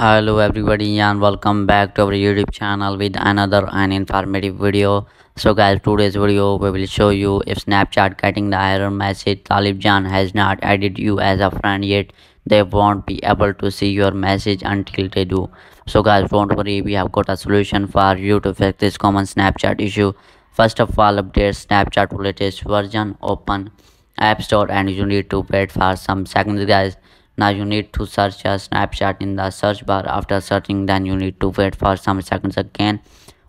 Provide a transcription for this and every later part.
Hello everybody and welcome back to our YouTube channel with another and informative video. So guys today's video we will show you if Snapchat getting the error message Talib Jan has not added you as a friend yet they won't be able to see your message until they do. So guys don't worry we have got a solution for you to fix this common Snapchat issue. First of all update Snapchat latest version open App Store and you need to wait for some seconds guys now you need to search a snapchat in the search bar. After searching then you need to wait for some seconds again.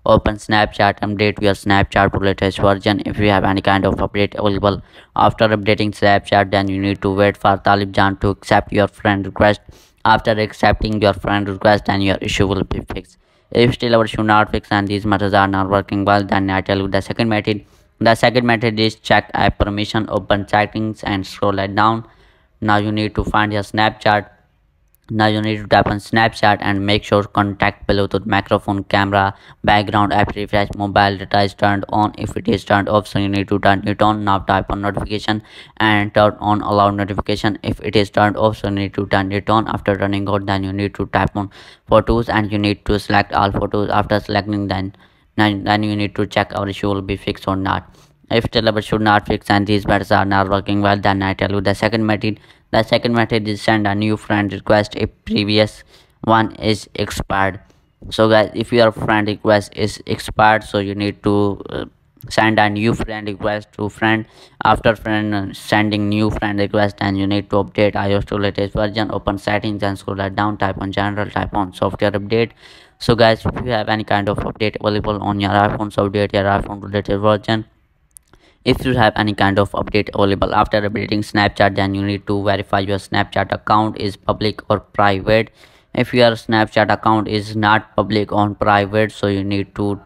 Open snapchat update your snapchat to latest version. If you have any kind of update available after updating snapchat then you need to wait for talib jan to accept your friend request. After accepting your friend request then your issue will be fixed. If still our issue not fixed and these methods are not working well then i tell you the second method. The second method is check app permission open settings and scroll it down now you need to find your snapchat. Now you need to tap on snapchat and make sure contact bluetooth microphone camera background app refresh mobile data is turned on. If it is turned off so you need to turn it on. Now type on notification and turn on allow notification. If it is turned off so you need to turn it on. After turning on then you need to tap on photos and you need to select all photos. After selecting then then then you need to check our issue will be fixed or not if delivered should not fix and these methods are not working well then i tell you the second method. The second method is send a new friend request if previous one is expired. So guys if your friend request is expired so you need to uh, send a new friend request to friend. After friend uh, sending new friend request and you need to update ios to latest version open settings and scroll down type on general type on software update. So guys if you have any kind of update available on your iphone so update your iphone to latest version if you have any kind of update available after updating snapchat then you need to verify your snapchat account is public or private. If your snapchat account is not public or private so you need to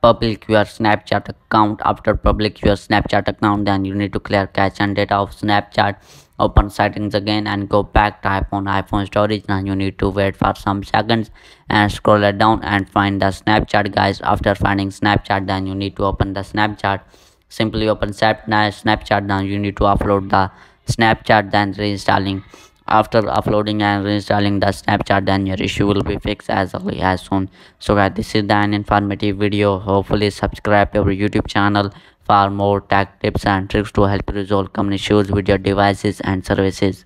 public your snapchat account. After public your snapchat account then you need to clear cache and data of snapchat. Open settings again and go back type on iphone storage. Now you need to wait for some seconds and scroll it down and find the snapchat guys. After finding snapchat then you need to open the snapchat simply open snapchat now you need to upload the snapchat then reinstalling. After uploading and reinstalling the snapchat then your issue will be fixed as early as soon. So guys this is an informative video. Hopefully subscribe our youtube channel for more tech tips and tricks to help resolve common issues with your devices and services